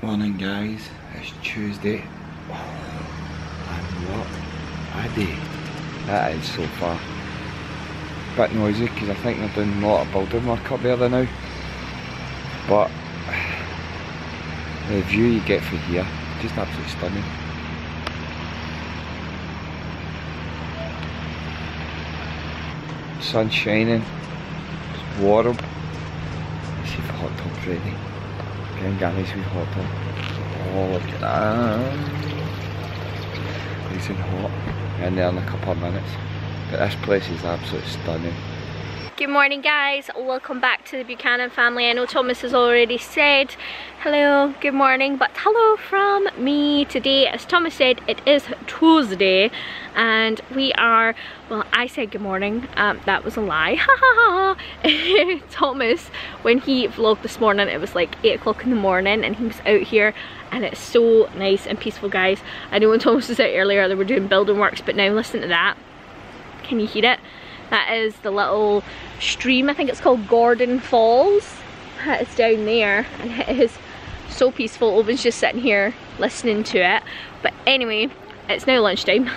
Morning guys, it's Tuesday. Oh, and what a day. That is so far. Bit noisy because I think they're doing a lot of building work up there now. But the view you get from here, just absolutely stunning. Sun shining, it's warm. Let's see if the hot tub's ready. Getting a nice wee hot tub. Oh, look at that. Nice and hot. In there a couple of minutes. But this place is absolutely stunning. Good morning guys, welcome back to the Buchanan family. I know Thomas has already said hello, good morning, but hello from me today. As Thomas said, it is Tuesday and we are, well I said good morning, um, that was a lie. Thomas, when he vlogged this morning, it was like 8 o'clock in the morning and he was out here and it's so nice and peaceful guys. I know when Thomas was out earlier they were doing building works, but now listen to that. Can you hear it? That is the little stream, I think it's called Gordon Falls. It's down there and it is so peaceful. Oban's just sitting here listening to it. But anyway, it's now lunchtime.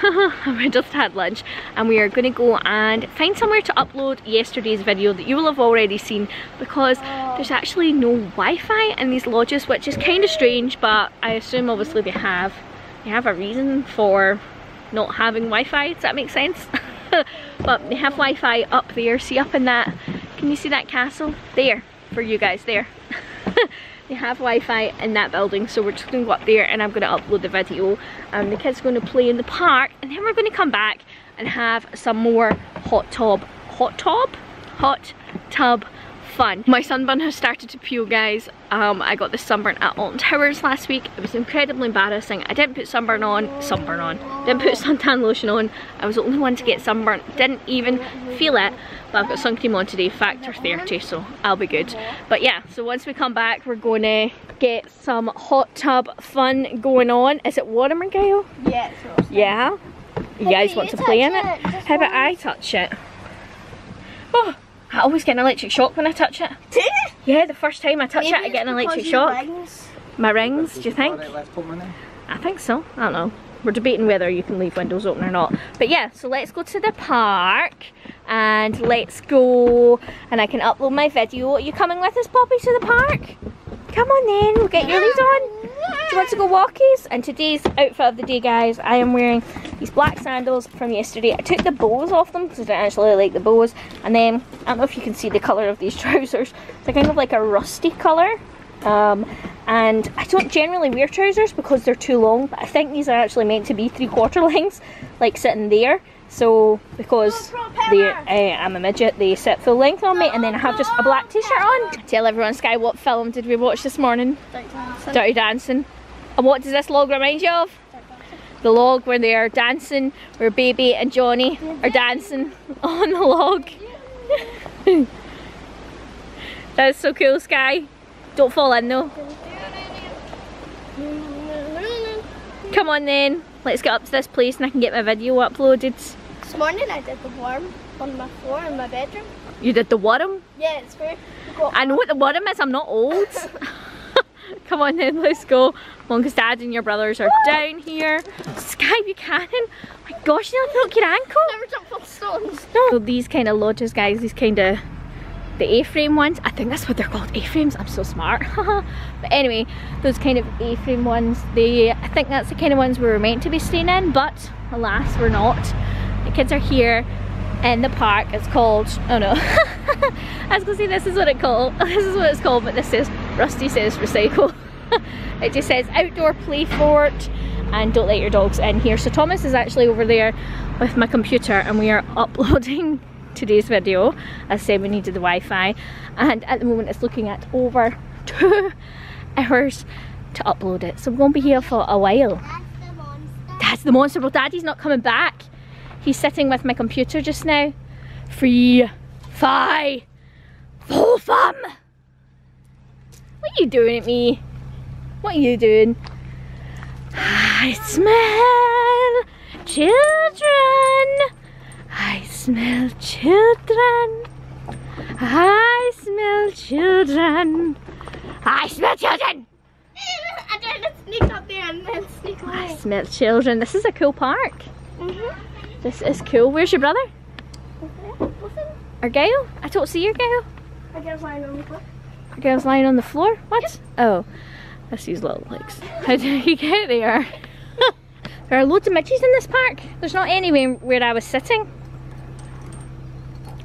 we just had lunch and we are going to go and find somewhere to upload yesterday's video that you will have already seen because there's actually no Wi-Fi in these lodges which is kind of strange but I assume obviously they have they have a reason for not having Wi-Fi, does that make sense? but they have Wi-Fi up there, see up in that, can you see that castle? There, for you guys, there. they have Wi-Fi in that building, so we're just gonna go up there and I'm gonna upload the video. Um, the kids are gonna play in the park and then we're gonna come back and have some more hot tub, hot tub? Hot tub fun. My sunburn has started to peel guys. Um, I got this sunburn at Alton Towers last week. It was incredibly embarrassing. I didn't put sunburn on, sunburn on. Didn't put suntan lotion on. I was the only one to get sunburn, Didn't even feel it. But I've got sun cream on today, factor 30, so I'll be good. But yeah, so once we come back, we're going to get some hot tub fun going on. Is it warmer, Gail? Yeah, Yeah? You guys want to play in it? How about I touch it? Oh, I always get an electric shock when I touch it. Yeah, the first time I touch it, I get an electric shock. Rings, do you think? I think so. I don't know. We're debating whether you can leave windows open or not. But yeah, so let's go to the park and let's go and I can upload my video. Are you coming with us, Poppy, to the park? Come on then, we'll get your lead on. Do you want to go walkies? And today's outfit of the day, guys, I am wearing these black sandals from yesterday. I took the bows off them because I didn't actually like the bows. And then, I don't know if you can see the colour of these trousers. They're kind of like a rusty colour. Um, and I don't generally wear trousers because they're too long, but I think these are actually meant to be three quarter lengths, like sitting there. So, because they, uh, I'm a midget, they sit full length on me, and then I have just a black t-shirt on. Tell everyone, Sky, what film did we watch this morning? Dirty Dancing. Dirty Dancing. And what does this log remind you of? The log where they are dancing, where Baby and Johnny are dancing on the log. That's so cool, Sky. Don't fall in though. Come on then, let's get up to this place and I can get my video uploaded. This morning I did the worm on my floor in my bedroom. You did the worm? Yeah, it's very. Got I know what the worm is, I'm not old. Come on then, let's go. Because dad and your brothers are down here. Sky Buchanan, my gosh, you nearly broke your ankle. never jumped off stones. No. So these kind of lodges, guys, these kind of the A-frame ones. I think that's what they're called, A-frames. I'm so smart. but anyway, those kind of A-frame ones, they I think that's the kind of ones we were meant to be staying in, but alas, we're not. The kids are here in the park. It's called, oh no. I was gonna say this is what it called. This is what it's called, but this says, Rusty says recycle. it just says outdoor play fort and don't let your dogs in here. So Thomas is actually over there with my computer and we are uploading today's video. I said we needed the Wi-Fi and at the moment it's looking at over two hours to upload it. So we're going to be here for a while. That's the monster. That's the monster, but daddy's not coming back. He's sitting with my computer just now. Three, five, full thumb. What are you doing at me? What are you doing? I smell children. I smell children. I smell children. I smell children. I gonna sneak up there and then sneak I smell children. This is a cool park. Mm-hmm. This is cool. Where's your brother? Or Gail? I don't see your Gail. I guess lying on the floor. Lying on the floor. What? Oh, that's these little legs. How did he get there? there are loads of midges in this park. There's not anywhere where I was sitting.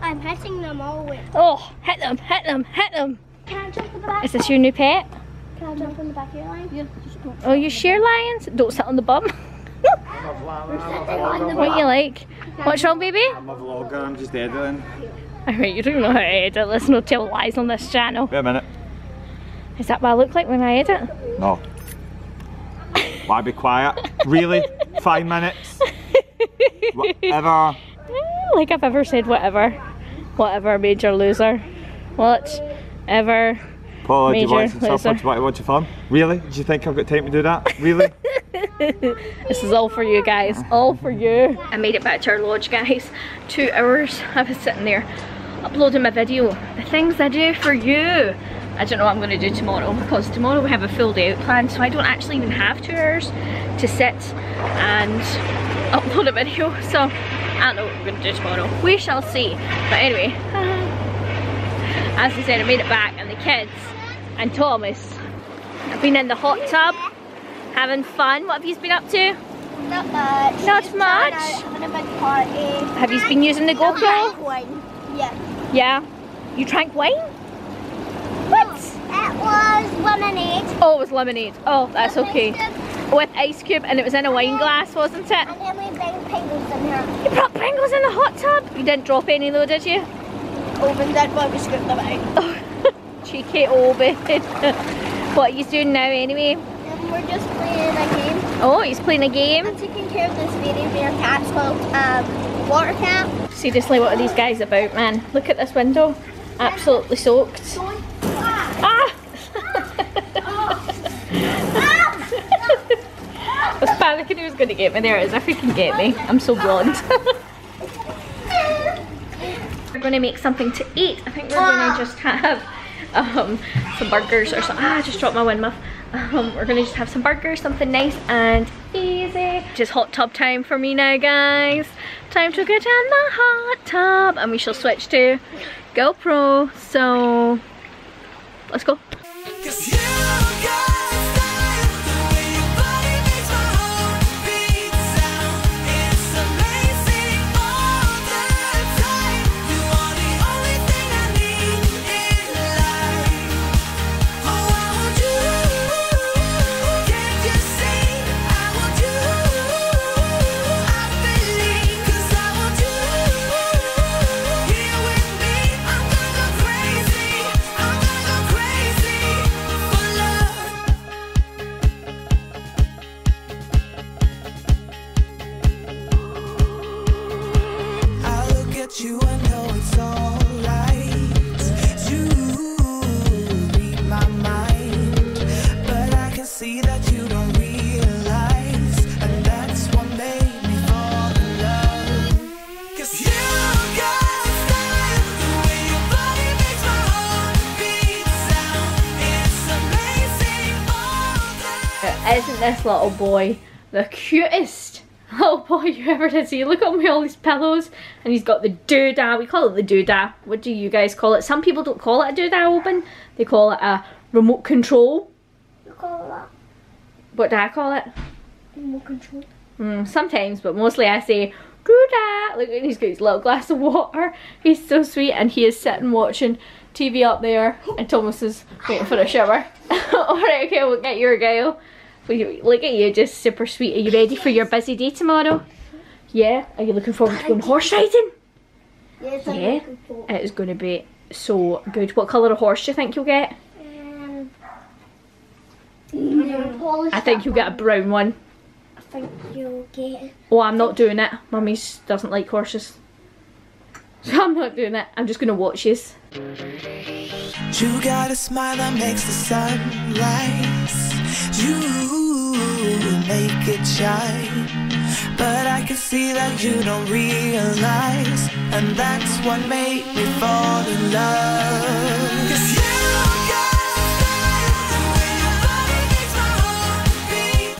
I'm hitting them all with. Oh, hit them, hit them, hit them. Can I jump in the back? Is this your new pet? Can I jump in the back of your line? Yeah. Oh, you share lions? Don't sit on the bum. what you like? What's wrong, baby? I'm a vlogger, I'm just editing. Alright, you don't know how to edit. Let's not tell lies on this channel. Wait a minute. Is that what I look like when I edit? No. Why be quiet? Really? Five minutes? Whatever. like I've ever said whatever. Whatever, major loser. Whatever. Paul, do you Major want some loser. stuff? Want to watch your fun? Really? Do you think I've got time to do that? Really? This is all for you guys. All for you. I made it back to our lodge, guys. Two hours. I was sitting there uploading my video. The things I do for you. I don't know what I'm going to do tomorrow because tomorrow we have a full day out planned so I don't actually even have two hours to sit and upload a video. So I don't know what we're going to do tomorrow. We shall see. But anyway, as I said, I made it back and the kids and Thomas have been in the hot tub having fun. What have you been up to? Not much. Not Just much? Having a big party. Have you been using the GoPro? Drank wine. Yeah. Yeah. You drank wine? What? It was lemonade. Oh, it was lemonade. Oh, that's okay. With ice cube and it was in a wine glass, wasn't it? And then we bring Pringles in here. You brought Pringles in the hot tub? You didn't drop any though, did you? Opened that while we scooped them out. Cheeky old bit. what are you doing now anyway? And we're just playing a game. Oh, he's playing a game. I'm taking care of this very rare cat called um, Water Cat. Seriously, what are these guys about, man? Look at this window. Absolutely soaked. Panicking he was going to get me there as if he can get me. I'm so blonde. we're going to make something to eat. I think we're going to just have um, some burgers or something. Ah, I just dropped my wind muff. Um, we're going to just have some burgers, something nice and easy. Just hot tub time for me now, guys. Time to get in the hot tub. And we shall switch to GoPro. So, let's go. This little boy the cutest little boy you ever did see? Look at him with all these pillows and he's got the doodah. We call it the doodah. What do you guys call it? Some people don't call it a doodah open. They call it a remote control. You call it that What do I call it? remote control. Mm, sometimes, but mostly I say doodah. Look, at he's got his little glass of water. He's so sweet and he is sitting watching TV up there and Thomas is waiting for a shower. Alright, okay, we'll get your Gail. We- Look at you, just super sweet. Are you ready for your busy day tomorrow? Yeah? Are you looking forward to going horse riding? Yes, Yeah. It is going to be so good. What colour of horse do you think you'll get? Um, mm, I think you'll get a brown one. I think you'll get. Oh, I'm not doing it. Mummy doesn't like horses. So I'm not doing it. I'm just going to watch yous. You got a smile that makes the sun rise. You make it shine. But I can see that you don't realize. And that's what made me fall in love.